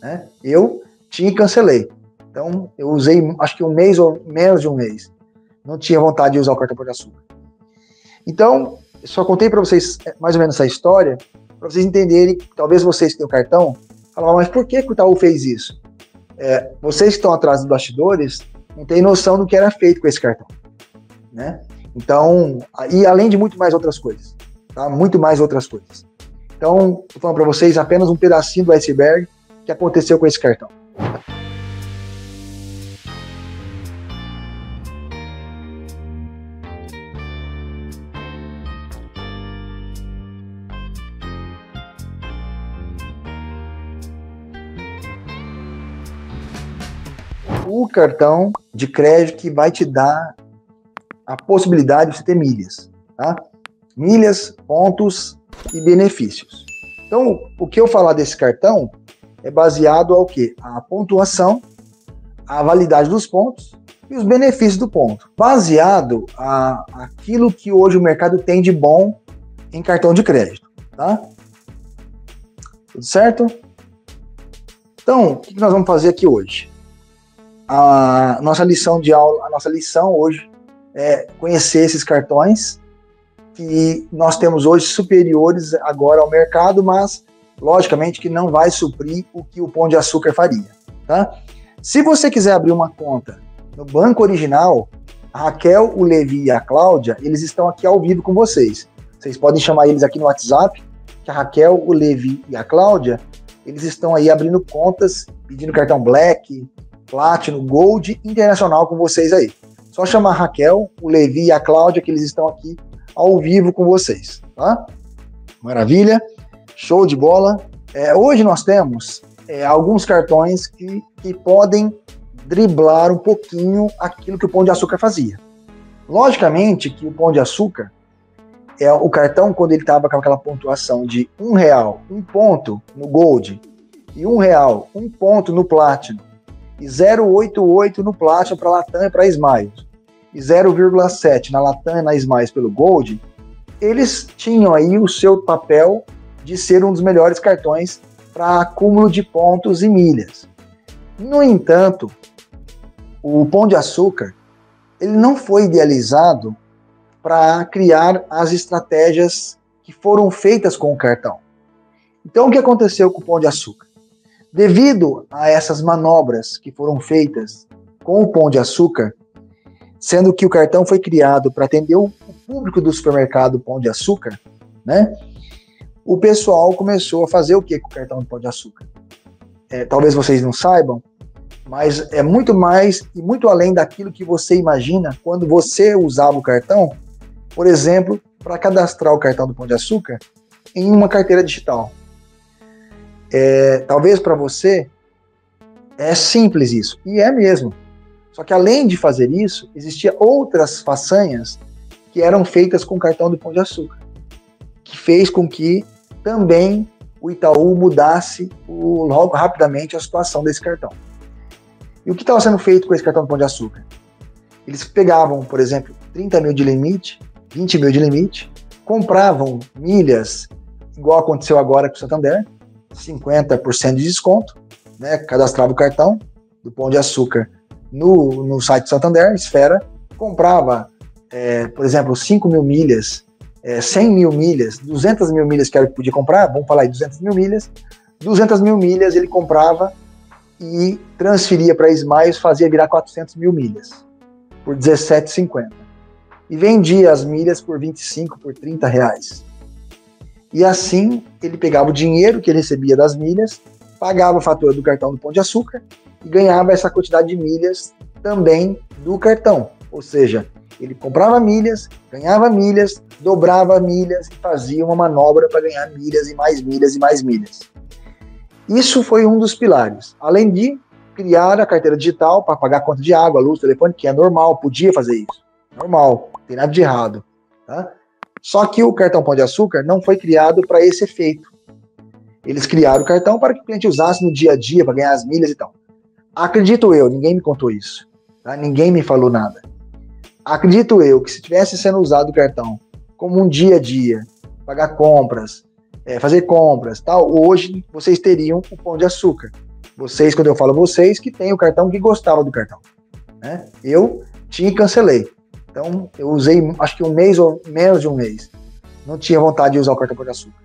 Né? Eu tinha e cancelei. Então, eu usei acho que um mês ou menos de um mês. Não tinha vontade de usar o cartão Pão de Açúcar. Então, só contei para vocês é, mais ou menos essa história, para vocês entenderem, talvez vocês que têm o cartão, falam, mas por que, que o Itaú fez isso? É, vocês que estão atrás dos bastidores não têm noção do que era feito com esse cartão. Né? Então, e além de muito mais outras coisas, tá? Muito mais outras coisas. Então, estou falando para vocês apenas um pedacinho do iceberg que aconteceu com esse cartão. o cartão de crédito que vai te dar a possibilidade de você ter milhas, tá? Milhas, pontos e benefícios. Então, o que eu falar desse cartão é baseado ao que? A pontuação, a validade dos pontos e os benefícios do ponto, baseado a aquilo que hoje o mercado tem de bom em cartão de crédito, tá? Tudo certo? Então, o que nós vamos fazer aqui hoje? A nossa lição de aula, a nossa lição hoje é conhecer esses cartões que nós temos hoje superiores agora ao mercado, mas logicamente que não vai suprir o que o Pão de Açúcar faria, tá? Se você quiser abrir uma conta no banco original, a Raquel, o Levi e a Cláudia, eles estão aqui ao vivo com vocês. Vocês podem chamar eles aqui no WhatsApp, que a Raquel, o Levi e a Cláudia, eles estão aí abrindo contas, pedindo cartão Black, Platinum, Gold, Internacional com vocês aí. Só chamar a Raquel, o Levi e a Cláudia, que eles estão aqui ao vivo com vocês, tá? Maravilha, show de bola. É, hoje nós temos é, alguns cartões que, que podem driblar um pouquinho aquilo que o Pão de Açúcar fazia. Logicamente que o Pão de Açúcar, é o cartão, quando ele estava com aquela pontuação de um real, um ponto no Gold, e um real, um ponto no Platinum, e 0,88 no Platinum para Latam e para Smiles, e 0,7 na Latam e na Smiles pelo Gold, eles tinham aí o seu papel de ser um dos melhores cartões para acúmulo de pontos e milhas. No entanto, o Pão de Açúcar ele não foi idealizado para criar as estratégias que foram feitas com o cartão. Então, o que aconteceu com o Pão de Açúcar? Devido a essas manobras que foram feitas com o Pão de Açúcar, sendo que o cartão foi criado para atender o público do supermercado Pão de Açúcar, né? O pessoal começou a fazer o que com o cartão de Pão de Açúcar? É, talvez vocês não saibam, mas é muito mais e muito além daquilo que você imagina quando você usava o cartão, por exemplo, para cadastrar o cartão do Pão de Açúcar em uma carteira digital. É, talvez para você é simples isso, e é mesmo. Só que além de fazer isso, existia outras façanhas que eram feitas com cartão do Pão de Açúcar, que fez com que também o Itaú mudasse o, logo rapidamente a situação desse cartão. E o que estava sendo feito com esse cartão do Pão de Açúcar? Eles pegavam, por exemplo, 30 mil de limite, 20 mil de limite, compravam milhas, igual aconteceu agora com o Santander, 50% de desconto, né, cadastrava o cartão do Pão de Açúcar no, no site Santander, Esfera, comprava, é, por exemplo, 5 mil milhas, é, 100 mil milhas, 200 mil milhas que era que podia comprar, vamos falar aí 200 mil milhas, 200 mil milhas ele comprava e transferia para Smiles, fazia virar 400 mil milhas por 17,50 e vendia as milhas por 25, por 30 reais. E assim ele pegava o dinheiro que ele recebia das milhas, pagava a fatura do cartão do Pão de Açúcar e ganhava essa quantidade de milhas também do cartão. Ou seja, ele comprava milhas, ganhava milhas, dobrava milhas e fazia uma manobra para ganhar milhas e mais milhas e mais milhas. Isso foi um dos pilares. Além de criar a carteira digital para pagar conta de água, luz, telefone, que é normal, podia fazer isso. Normal, não tem nada de errado. Tá? Só que o cartão Pão de Açúcar não foi criado para esse efeito. Eles criaram o cartão para que o cliente usasse no dia a dia, para ganhar as milhas e tal. Acredito eu, ninguém me contou isso. Tá? Ninguém me falou nada. Acredito eu que se tivesse sendo usado o cartão como um dia a dia, pagar compras, é, fazer compras, tal, hoje vocês teriam o pão de açúcar. Vocês, quando eu falo vocês, que tem o cartão que gostava do cartão. Né? Eu tinha e cancelei. Então, eu usei acho que um mês ou menos de um mês. Não tinha vontade de usar o cartão Pão de Açúcar.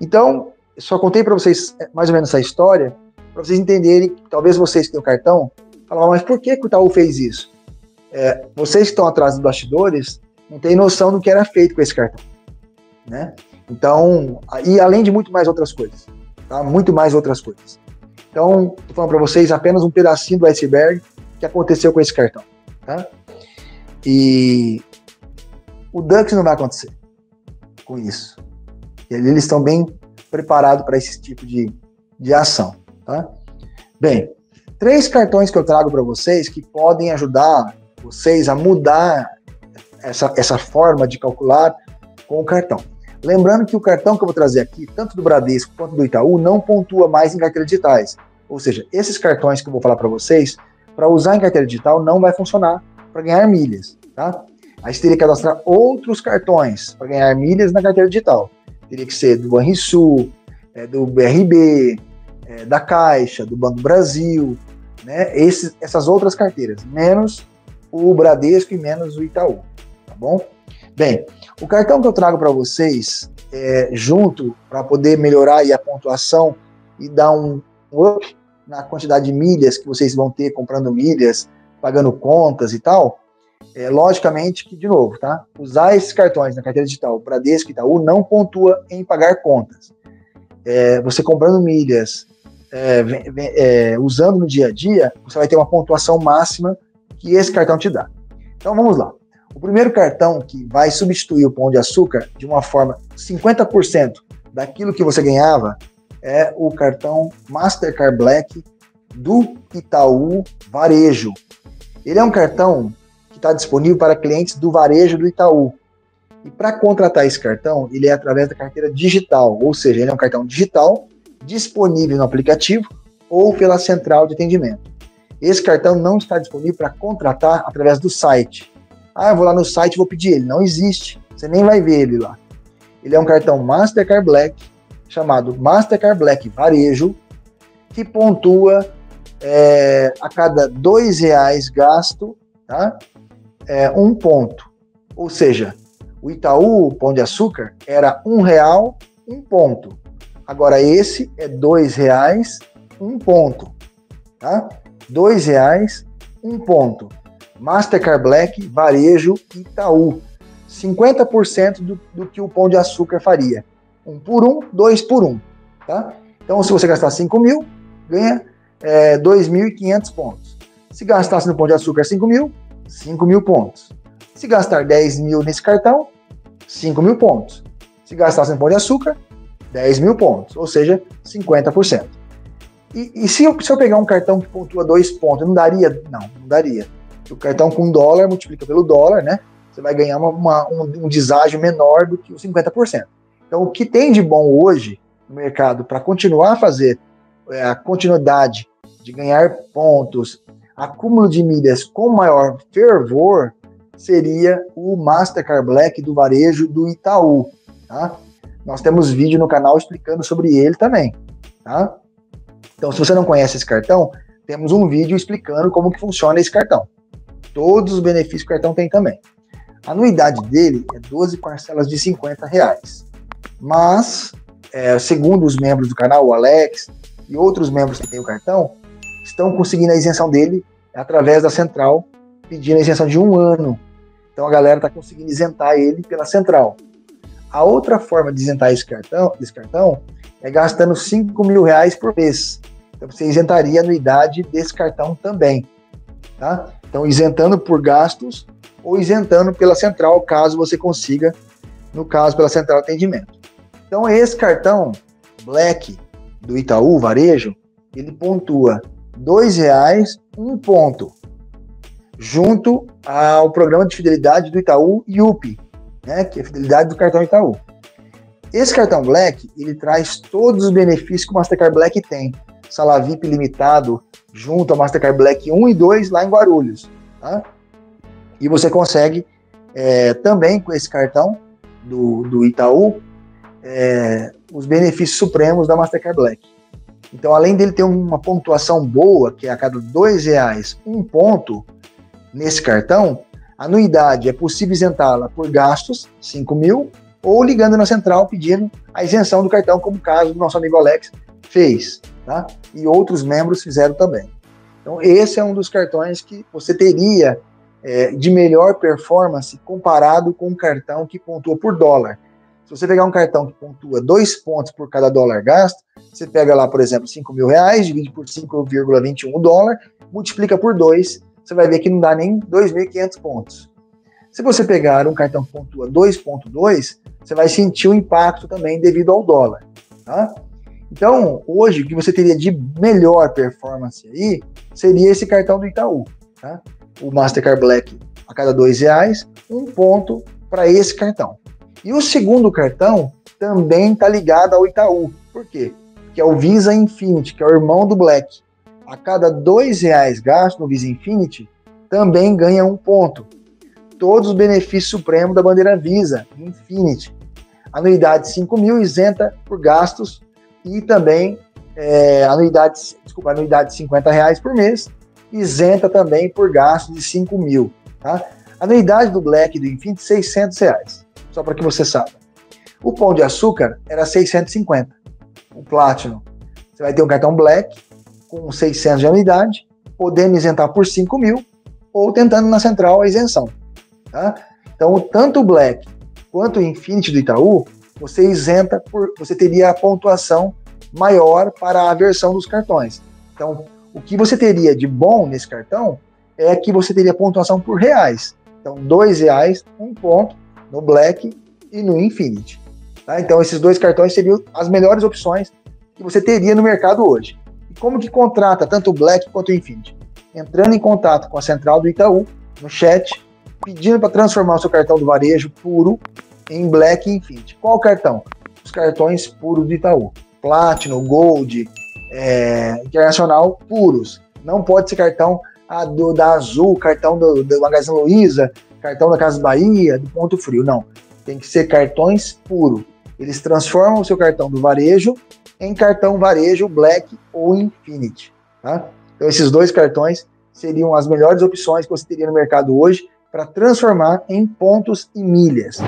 Então, só contei para vocês mais ou menos essa história, para vocês entenderem, talvez vocês que têm o cartão, falavam, mas por que, que o Itaú fez isso? É, vocês que estão atrás dos bastidores não têm noção do que era feito com esse cartão. Né? Então, e além de muito mais outras coisas. Tá? Muito mais outras coisas. Então, estou falando para vocês apenas um pedacinho do iceberg que aconteceu com esse cartão. Tá? E o Dux não vai acontecer com isso. Eles estão bem preparados para esse tipo de, de ação. Tá? Bem, três cartões que eu trago para vocês que podem ajudar vocês a mudar essa, essa forma de calcular com o cartão. Lembrando que o cartão que eu vou trazer aqui, tanto do Bradesco quanto do Itaú, não pontua mais em carteiras digitais. Ou seja, esses cartões que eu vou falar para vocês, para usar em carteira digital, não vai funcionar para ganhar milhas, tá? Aí você teria que cadastrar outros cartões para ganhar milhas na carteira digital. Teria que ser do Banrisul, é, do BRB, é, da Caixa, do Banco Brasil, né? Essas outras carteiras, menos o Bradesco e menos o Itaú, tá bom? Bem, o cartão que eu trago para vocês, é, junto para poder melhorar a pontuação e dar um up na quantidade de milhas que vocês vão ter comprando milhas, pagando contas e tal, é, logicamente que, de novo, tá? Usar esses cartões na carteira digital, Bradesco e Itaú, não pontua em pagar contas. É, você comprando milhas, é, é, usando no dia a dia, você vai ter uma pontuação máxima que esse cartão te dá. Então vamos lá. O primeiro cartão que vai substituir o pão de açúcar de uma forma 50% daquilo que você ganhava é o cartão Mastercard Black do Itaú Varejo. Ele é um cartão que está disponível para clientes do varejo do Itaú. E para contratar esse cartão, ele é através da carteira digital, ou seja, ele é um cartão digital disponível no aplicativo ou pela central de atendimento. Esse cartão não está disponível para contratar através do site. Ah, eu vou lá no site e vou pedir ele. Não existe. Você nem vai ver ele lá. Ele é um cartão Mastercard Black, chamado Mastercard Black Varejo, que pontua é, a cada dois reais gasto, tá? É, um ponto. Ou seja, o Itaú Pão de Açúcar era um real, um ponto. Agora esse é dois reais, um ponto. Tá? Dois reais, um ponto. Mastercard Black, Varejo, Itaú. 50% do, do que o Pão de Açúcar faria. Um por um, dois por um. Tá? Então, se você gastar 5 mil, ganha é, 2.500 pontos. Se gastasse no Pão de Açúcar 5 mil, 5 mil pontos. Se gastar 10 mil nesse cartão, 5 mil pontos. Se gastasse no Pão de Açúcar, 10 mil pontos, ou seja, 50%. E, e se, eu, se eu pegar um cartão que pontua 2 pontos, não daria? Não, não daria. O cartão com dólar multiplica pelo dólar, né? Você vai ganhar uma, uma, um, um deságio menor do que os 50%. Então, o que tem de bom hoje no mercado para continuar a fazer é, a continuidade de ganhar pontos, acúmulo de milhas com maior fervor, seria o Mastercard Black do varejo do Itaú. Tá? Nós temos vídeo no canal explicando sobre ele também. Tá? Então, se você não conhece esse cartão, temos um vídeo explicando como que funciona esse cartão. Todos os benefícios que o cartão tem também. A anuidade dele é 12 parcelas de 50 reais. Mas, é, segundo os membros do canal, o Alex e outros membros que têm o cartão, estão conseguindo a isenção dele através da central, pedindo a isenção de um ano. Então a galera está conseguindo isentar ele pela central. A outra forma de isentar esse cartão, esse cartão é gastando 5 mil reais por mês. Então você isentaria a anuidade desse cartão também. Tá? Então isentando por gastos ou isentando pela central, caso você consiga, no caso pela central atendimento. Então esse cartão Black do Itaú Varejo, ele pontua R$ reais um ponto, junto ao programa de fidelidade do Itaú IUP, né, que é a fidelidade do cartão Itaú. Esse cartão Black, ele traz todos os benefícios que o Mastercard Black tem. Sala VIP limitado junto ao Mastercard Black 1 e 2 lá em Guarulhos. Tá? E você consegue é, também com esse cartão do, do Itaú é, os benefícios supremos da Mastercard Black. Então, além dele ter uma pontuação boa, que é a cada dois reais um ponto nesse cartão, a anuidade é possível isentá-la por gastos, 5 mil, ou ligando na central pedindo a isenção do cartão, como o caso do nosso amigo Alex fez, tá? E outros membros fizeram também. Então, esse é um dos cartões que você teria é, de melhor performance comparado com um cartão que pontua por dólar. Se você pegar um cartão que pontua dois pontos por cada dólar gasto, você pega lá, por exemplo, 5 mil reais, divide por 5,21 dólar, multiplica por 2, você vai ver que não dá nem 2.500 pontos. Se você pegar um cartão que pontua 2.2, você vai sentir o impacto também devido ao dólar. Tá? Então, hoje, o que você teria de melhor performance aí seria esse cartão do Itaú. Tá? O Mastercard Black a cada dois reais, um ponto para esse cartão. E o segundo cartão também está ligado ao Itaú. Por quê? Que é o Visa Infinity, que é o irmão do Black. A cada dois reais gasto no Visa Infinity, também ganha um ponto. Todos os benefícios supremos da bandeira Visa Infinity. Anuidade 5 mil isenta por gastos e também é, anuidade, desculpa, anuidade de 50 reais por mês, isenta também por gastos de 5 mil. Tá? Anuidade do Black do Infinity, 600 reais só para que você saiba. O pão de açúcar era 650. O Platinum, você vai ter um cartão Black com 600 de anuidade, podendo isentar por 5 mil, ou tentando na central a isenção. Tá? Então, tanto o Black quanto o Infinity do Itaú, você isenta por. Você teria a pontuação maior para a versão dos cartões. Então, o que você teria de bom nesse cartão é que você teria pontuação por reais. Então, dois reais, um ponto, no Black e no Infinity. Tá? Então, esses dois cartões seriam as melhores opções que você teria no mercado hoje. E como que contrata tanto o Black quanto o Infinity? Entrando em contato com a central do Itaú, no chat, pedindo para transformar o seu cartão do varejo puro em Black e Infinity. Qual cartão? Os cartões puros do Itaú. Platinum, Gold, é, Internacional, puros. Não pode ser cartão ah, do, da Azul, cartão do, do Magazine Luiza, cartão da Casa Bahia, do Ponto Frio. Não. Tem que ser cartões puro. Eles transformam o seu cartão do varejo em cartão varejo Black ou Infinity. Tá? Então, esses dois cartões seriam as melhores opções que você teria no mercado hoje para transformar em pontos e milhas.